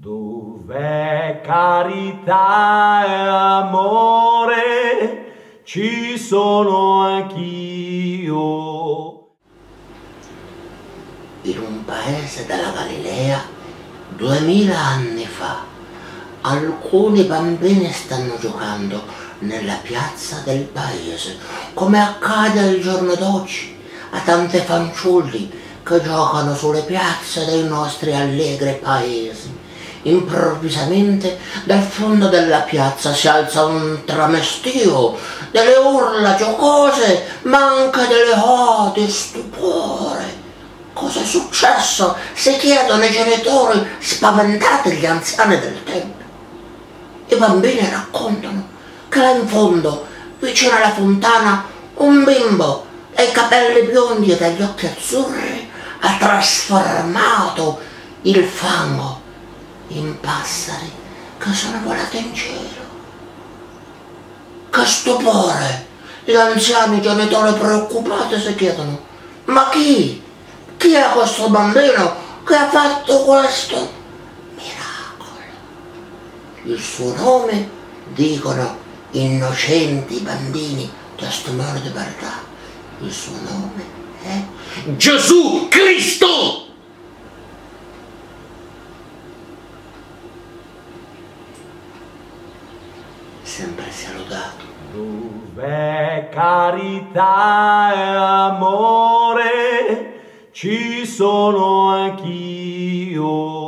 Dov'è carità e amore, ci sono anch'io. In un paese della Galilea, duemila anni fa, alcuni bambini stanno giocando nella piazza del paese, come accade al giorno d'oggi a tante fanciulli che giocano sulle piazze dei nostri allegri paesi. Improvvisamente dal fondo della piazza si alza un tramestio, delle urla giocose, ma anche delle odi stupore. Cosa è successo? Si chiedono i genitori spaventati gli anziani del tempo. I bambini raccontano che là in fondo, vicino alla fontana, un bimbo dai capelli biondi e dagli occhi azzurri ha trasformato il fango in passeri che sono volati in cielo. Che stupore! Gli anziani genitori preoccupati si chiedono, ma chi? Chi è questo bambino che ha fatto questo miracolo? Il suo nome, dicono innocenti bambini testimoni di verità, il suo nome è Gesù Cristo! Sempre sia lodato. Dov'è carità e amore, ci sono anch'io.